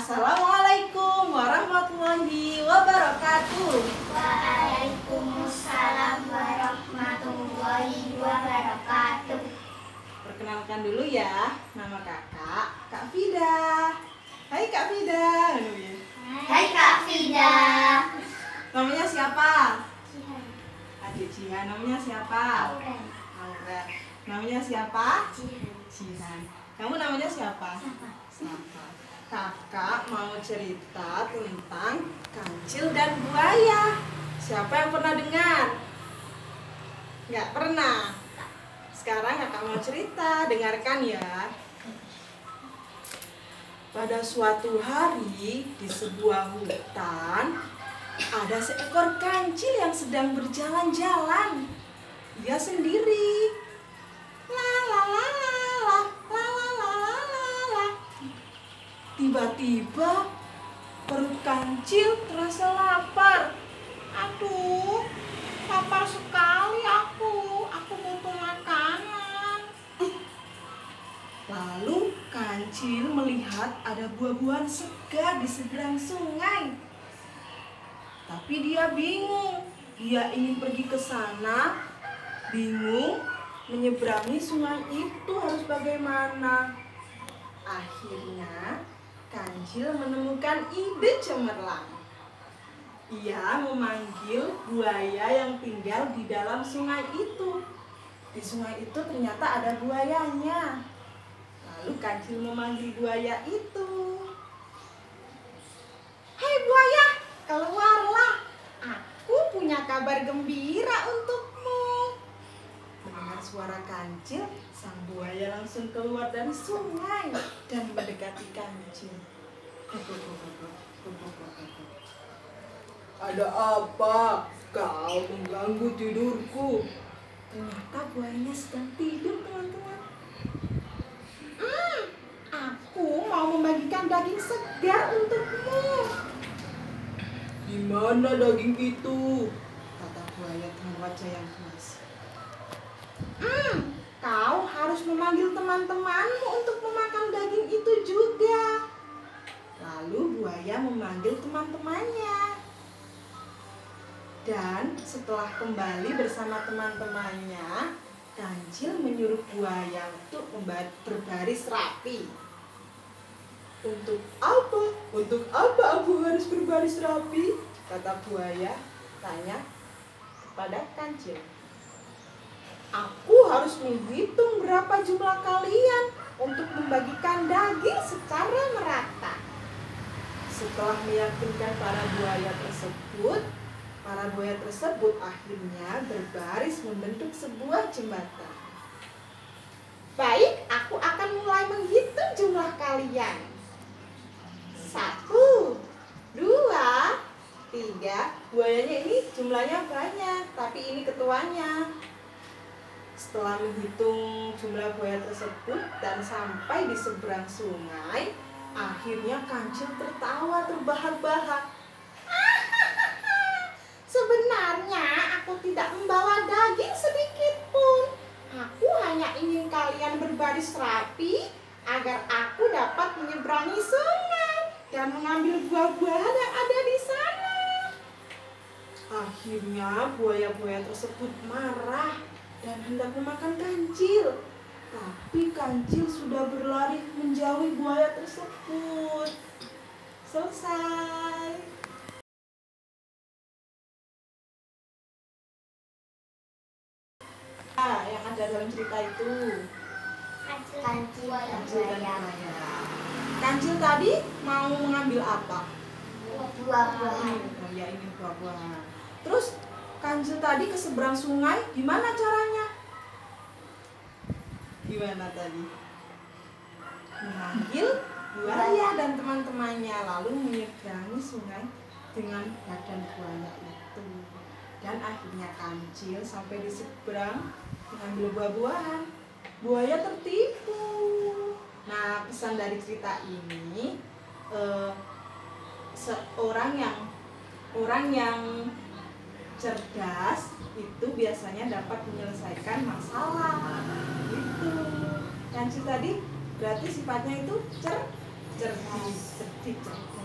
Assalamualaikum warahmatullahi wabarakatuh. Waalaikumsalam warahmatullahi wabarakatuh. Perkenalkan dulu ya, nama kakak Kak Fida. Hai Kak Fida. Hai Kak Fida. Namanya siapa? Adik Jihan. Namanya siapa? Auren. Aura. Namanya siapa? Jihan. Kamu namanya siapa? Safa. Kakak mau cerita tentang kancil dan buaya. Siapa yang pernah dengar? Nggak pernah. Sekarang kakak mau cerita, dengarkan ya. Pada suatu hari di sebuah hutan ada seekor kancil yang sedang berjalan-jalan. Dia sendiri. Tiba-tiba perut kancil terasa lapar. Aduh, lapar sekali aku. Aku butuh makanan. Lalu kancil melihat ada buah-buahan segar di seberang sungai. Tapi dia bingung. Dia ingin pergi ke sana, bingung menyeberangi sungai itu harus bagaimana. Kancil menemukan ide cemerlang. Ia memanggil buaya yang tinggal di dalam sungai itu. Di sungai itu ternyata ada buayanya. Lalu Kancil memanggil buaya itu. Hai buaya, keluarlah. Aku punya kabar gembira untukmu. Mendengar suara kancil, sang buaya langsung keluar dari sungai dan mendekati kancil. Ada apa? Kau mengganggu tidurku. Ternyata buayanya sedang tidur, teman-teman. Hmm, aku mau membagikan daging segar untukmu. Di mana daging itu? Kata buaya dengan wajah yang keras. Hmm, kau harus memanggil teman-temanmu untuk memakan daging itu juga. Memanggil teman-temannya. Dan setelah kembali bersama teman-temannya, Kancil menyuruh buaya untuk berbaris rapi. Untuk apa? Untuk apa aku harus berbaris rapi? Kata buaya, tanya kepada Kancil. Aku harus menghitung berapa jumlah kalian untuk membagikan daging secara merata. Setelah meyakinkan para buaya tersebut, para buaya tersebut akhirnya berbaris membentuk sebuah jembatan. Baik, aku akan mulai menghitung jumlah kalian. Satu, dua, tiga. Buayanya ini jumlahnya banyak, tapi ini ketuanya. Setelah menghitung jumlah buaya tersebut dan sampai di seberang sungai, akhirnya kancil tertawa terbahak-bahak. Sebenarnya aku tidak membawa daging sedikit pun. Aku hanya ingin kalian berbaris rapi agar aku dapat menyeberangi sungai dan mengambil buah-buahan yang ada di sana. Akhirnya buaya-buaya tersebut marah dan hendak memakan kancil. Tapi kancil sudah berlari menjauhi buaya tersebut. Selesai. Ah, yang ada dalam cerita itu Kancil kancil dan buaya. buaya. Kancil tadi mau mengambil apa? Buah-buahan. Oh ya ini buah-buahan. Terus kancil tadi ke seberang sungai, gimana caranya? Gimana tadi? Memanggil buaya dan teman-temannya lalu menyeberangi sungai dengan badan buaya itu. Dan akhirnya kancil sampai di seberang mengambil buah-buahan. Buaya tertipu. Nah, pesan dari cerita ini eh, seorang yang orang yang cerdas itu biasanya dapat menyelesaikan masalah kancil tadi berarti sifatnya itu cer cerdik cerdik cerdas